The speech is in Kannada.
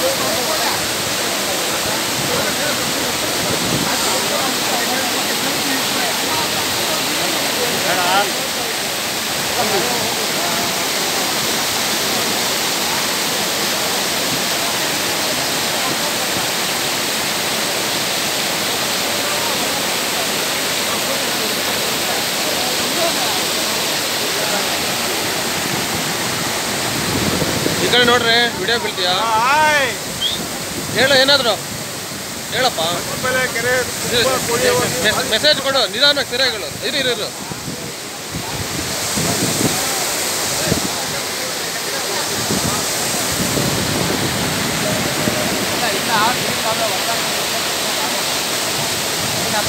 Thank you. ಕಡೆ ನೋಡ್ರಿ ವಿಡಿಯೋ ಬೀಳ್ತೀಯಾ? ಹೇಳ ಹೇಳು ಏನಾದ್ರು? ಹೇಳಪ್ಪ. ಮೆಸೇಜ್ ಕೊಡು ನಿಧಾನವಾಗಿ ಕೆರೆಗಳು ಹೇಳು ಇರು ಇರು ಇರು. ಇಲ್ಲ